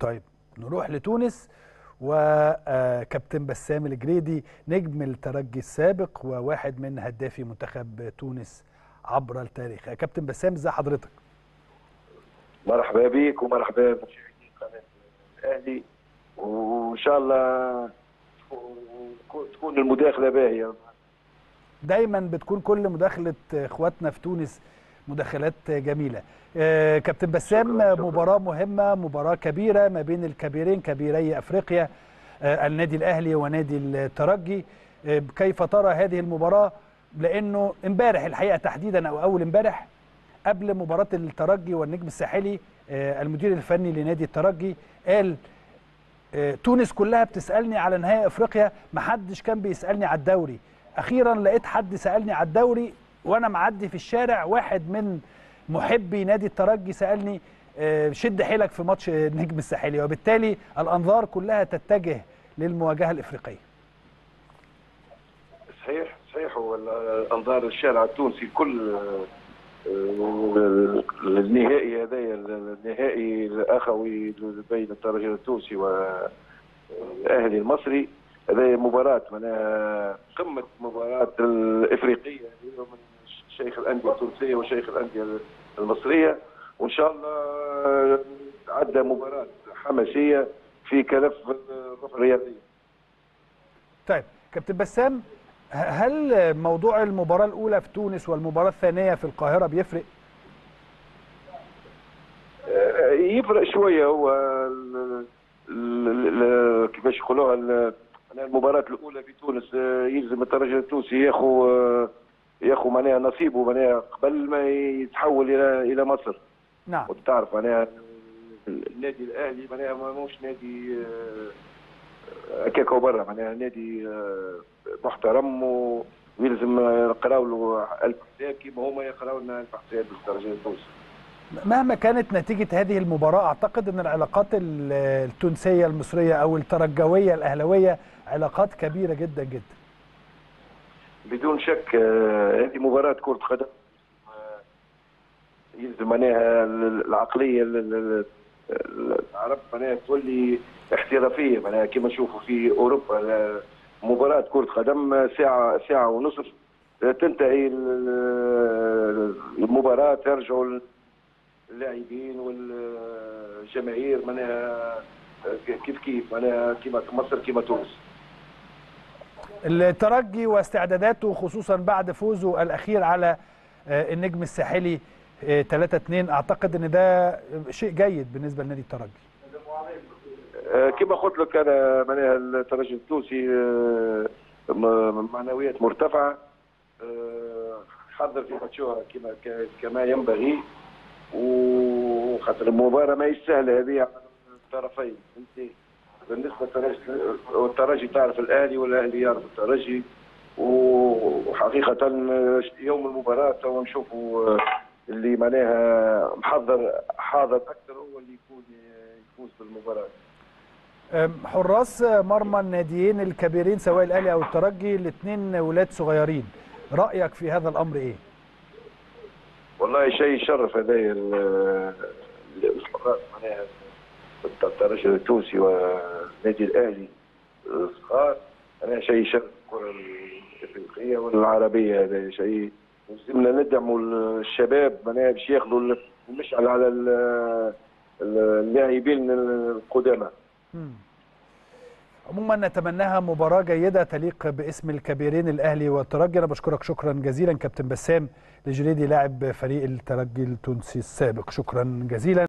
طيب نروح لتونس وكابتن بسام الجريدي نجم الترجي السابق وواحد من هدافي منتخب تونس عبر التاريخ. كابتن بسام ازي حضرتك؟ مرحبا بك ومرحبا بمشاهدين قناة الأهلي وإن شاء الله تكون المداخلة باهية. دايما بتكون كل مداخلة إخواتنا في تونس مداخلات جميلة. آه كابتن بسام شكراً شكراً. مباراة مهمة مباراة كبيرة ما بين الكبيرين كبيري أفريقيا آه النادي الأهلي ونادي الترجي. آه كيف ترى هذه المباراة؟ لأنه امبارح الحقيقة تحديدا أو أول امبارح قبل مباراة الترجي والنجم الساحلي المدير الفني لنادي الترجي قال تونس كلها بتسألني على نهائي أفريقيا ما حدش كان بيسألني على الدوري. أخيرا لقيت حد سألني على الدوري وأنا معدي في الشارع واحد من محبي نادي الترجي سألني آه، شد حيلك في ماتش النجم الساحلي. وبالتالي الأنظار كلها تتجه للمواجهة الإفريقية. صحيح صحيح. انظار الشارع التونسي الكل آه، النهائي هذايا النهائي الأخوي بين الترجي التونسي والأهلي المصري. هذه مباراة معناها قمة مباراة الإفريقية من شيخ الأندية التونسية وشيخ الأندية المصرية. وإن شاء الله عدى مباراة حماسية في كلف الروح الرياضية طيب كابتن بسام هل موضوع المباراة الأولى في تونس والمباراة الثانية في القاهرة بيفرق؟ يفرق شوية. هو كيفاش يقولوها المباراة الأولى في تونس يلزم الترجي التونسي ياخو ياخو معناها نصيبه معناها قبل ما يتحول إلى إلى مصر. نعم. وتعرف معناها النادي الأهلي معناها ماهوش نادي آه، هكاك برا معناها نادي آه، محترم ويلزم نقراو له ألف حساب كيما هما يقراو لنا ألف حساب للترجي التونسي مهما كانت نتيجة هذه المباراة أعتقد أن العلاقات ال- التونسية المصرية أو الترجوية الأهلوية علاقات كبيرة جدا جدا. بدون شك آه، هذه مباراة كرة قدم آه، يلزم معناها ال- العقلية ال- ال- ال- العرب معناها تولي احترافية. معناها كما نشوفوا في أوروبا مباراة كرة قدم ساعة ساعة ونصف آه، تنتهي ال- المباراة يرجعوا اللاعبين والجماهير معناها كيف كيف معناها كيما مصر كيما تونس. الترجي واستعداداته خصوصا بعد فوزه الأخير على آه، النجم الساحلي 3-2 أعتقد أن ده شيء جيد بالنسبة لنادي الترجي. آه، كما قلت لك أنا معناها الترجي التونسي آه، معنويات مرتفعة آه، حضر في ماتشوها كما كما ينبغي وخاطر المباراة ما هي سهلة هذه على الطرفين. فهمتني بالنسبة للترجي والترجي تعرف الأهلي والأهلي يعرف الترجي وحقيقة آه، يوم المباراة تو نشوفوا آه، اللي معناها محضر حاضر أكثر هو اللي يكون يفوز بالمباراة حراس مرمى الناديين الكبيرين سواء الأهلي أو الترجي الاثنين ولاد صغيرين رأيك في هذا الأمر إيه؟ والله شيء يشرف هذايا ال- الحراس معناها الترجي التونسي والنادي الأهلي الصغار. معناها شيء يشرف الكرة الإفريقية والعربية هذا شيء لازمنا ندعموا الشباب معناها باش ياخذوا المشعل على ال- اللاعبين القدامى. عموما نتمناها مباراة جيدة تليق باسم الكبيرين الأهلي والترجي. أنا بشكرك شكرا جزيلا كابتن بسام الجريدي لاعب فريق الترجي التونسي السابق. شكرا جزيلا.